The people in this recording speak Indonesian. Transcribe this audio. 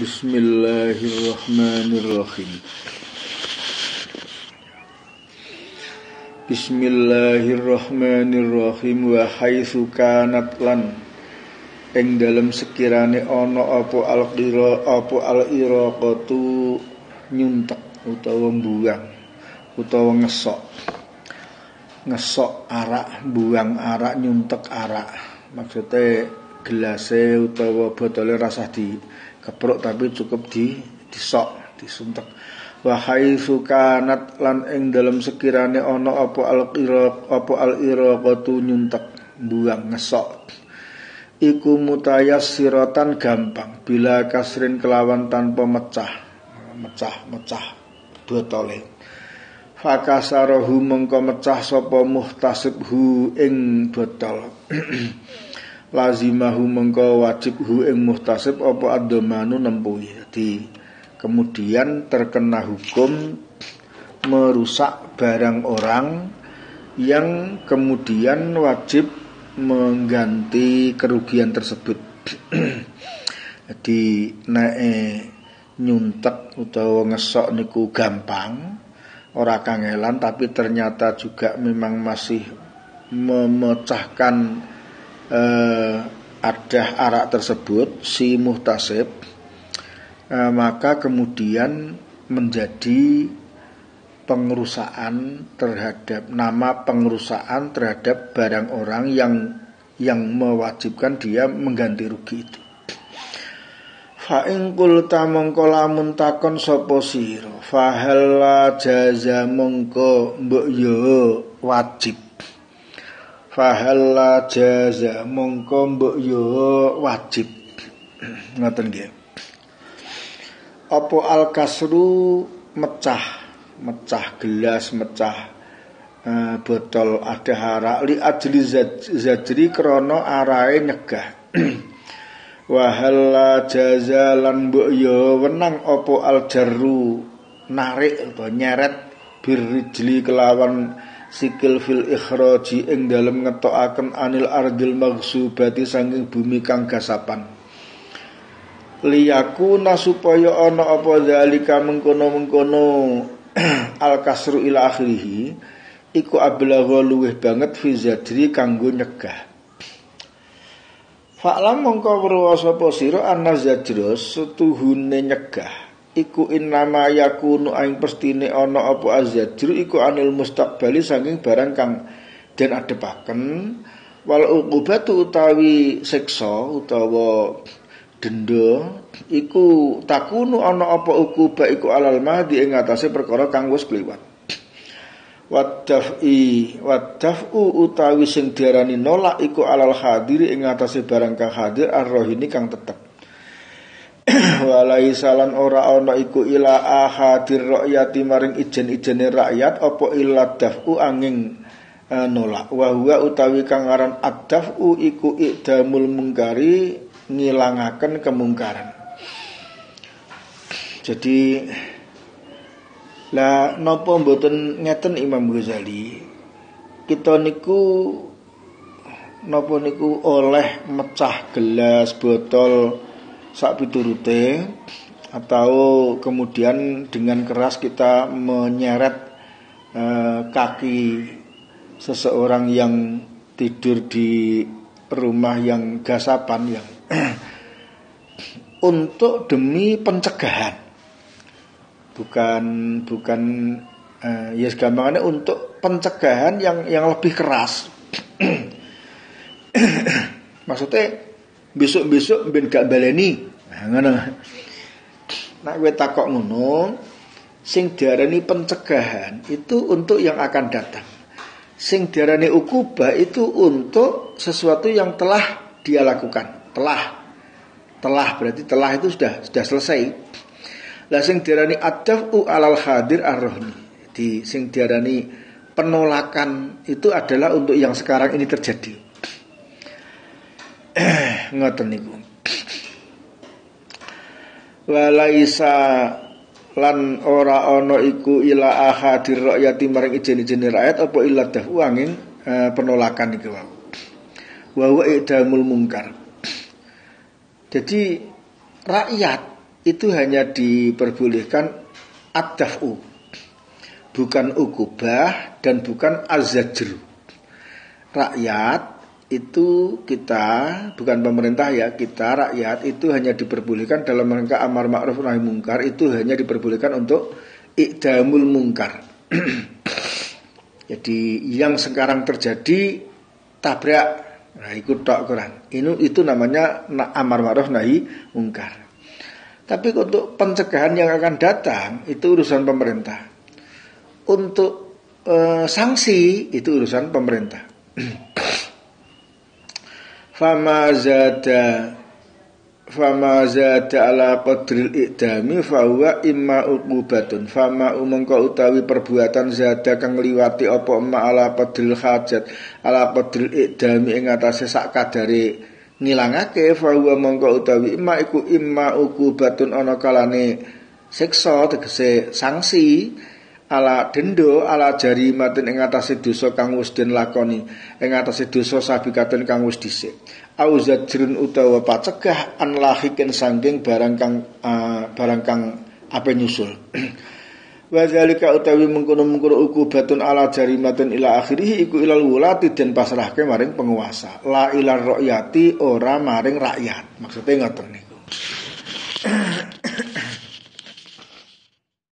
Bismillahirrahmanirrahim. Bismillahirrahmanirrahim. Wa haitsu kanat lan ing dalem sekirane ana apa al-qira apa al-iraqatu nyuntek utawa buang utawa ngesok. Ngesok arak buang arak nyuntek arak. Maksudnya gelase utawa botole rasah di keprok tapi cukup di disok disuntek. Wahai sukanat lan ing dalam sekirane ana apa al apa al iraqatu nyuntek buang ngesok. Iku mutayassiratan gampang bila kasrin kelawan tanpa mecah. Mecah mecah botole fakasarohu mengko mecah sapa muhtasibhu ing botol lazimahu mengko wajib hu ing muhtasib apa adomanu nempuhi kemudian terkena hukum merusak barang orang yang kemudian wajib mengganti kerugian tersebut. Jadi nae nyuntek utawa ngesok niku gampang, ora kangelan tapi ternyata juga memang masih memecahkan eh, adah arak tersebut si muhtasib eh, maka kemudian menjadi pengerusakan terhadap nama pengerusakan terhadap barang orang yang yang mewajibkan dia mengganti rugi itu. Fa ing qulta mongko lamun takon sapa sira fa halla jaza mongko mbok yo wajib. Fa halla jaza mongko mbok yo wajib. Ngoten nggih. Apa al kasru? Mecah. Mecah gelas mecah uh, botol ada harak. Li ajli zajri krono arai nyegah. Wahalla jazalan mbok yo wenang apa al jarru? Narik atau nyeret birrijli kelawan sikil fil ikhraji ing dalem ngetokaken anil ardil maghsubati saking bumi kang gasapan. Liyakuna supaya ana apa zalika mengkono-mengkono al kasru ila akhirih iku ablagha luweh banget fi zadri kanggo nyegah. Fa'lam mongko weruh sapa sira anna zajros setuhune nyegah iku innama yakunu aing pestine ana apa azajru iku anil mustaqbali saking barang kang den adepaken. Wal uqubatu utawi siksa utawa denda iku takunu ana apa ukuba iku alal mahdi ing atase perkara kang wis kliwat. Wadaf'i wadaf'u utawi sing diarani nolak iku alal hadiri ing atase barang kang hadir arrohini kang tetep walai salan ora ana iku ila ahadir rakyati maring ijen-ijene rakyat apa illa daf'u angin uh, nolak wa utawi kang aran ad-daf'u iku idamul mungkari ngilangaken kemungkaran. Jadi lah nopo mboten ngeten Imam Ghazali kita niku nopo niku oleh mecah gelas botol sak piturute atau kemudian dengan keras kita menyeret eh, kaki seseorang yang tidur di rumah yang gasapan yang untuk demi pencegahan. Bukan bukan uh, ya gampangannya untuk pencegahan yang yang lebih keras. Maksudnya besok-besok ben gak baleni. Nah ngono. Nak kowe takok ngono sing diarani pencegahan itu untuk yang akan datang. Sing diarani ukubah itu untuk sesuatu yang telah dia lakukan. Telah. Telah berarti telah itu sudah sudah selesai. Lah sing diarani adafu alal hadir arrohni. Di sing diarani penolakan itu adalah untuk yang sekarang ini terjadi ngoten niku. Walaisa lan ora ono iku ila ahadir rakyati maring ijen-ijen rakyat apa illa dafu angin eh, penolakan iku wau. Wa idamul mungkar jadi rakyat itu hanya diperbolehkan adafu bukan ukubah dan bukan azajru rakyat itu kita bukan pemerintah ya kita rakyat itu hanya diperbolehkan dalam rangka amar ma'ruf nahi mungkar itu hanya diperbolehkan untuk ikdamul mungkar. Jadi yang sekarang terjadi tabrak. Nah ikut tok Quran. Ini itu namanya amar ma'ruf nahi mungkar. Tapi untuk pencegahan yang akan datang itu urusan pemerintah. Untuk e, sanksi itu urusan pemerintah fama zada fama zada ala qadril i'dami fahuwa imma uqubatun. Fama umangka utawi perbuatan zada kang liwati apa emma ala qadril hajat ala qadril i'dami ing atase sak kadare ngilangake fahuwa mangka utawi imma iku imma uqubatun ana kalane siksa tegese sanksi ala dendo ala jari matin ing atase dosa kang wis den lakoni ing atase dosa sabikaten kang wis dhisik. Au utawa pacegah an lahikin sangking barang kang uh, barang kang apa nyusul. Wa zalika utawi mengkono-mengkono batun ala jarimatin ila akhirih iku ilal wulati den pasrahke maring penguasa. La ilar rakyati ora maring rakyat. Maksudnya ngoten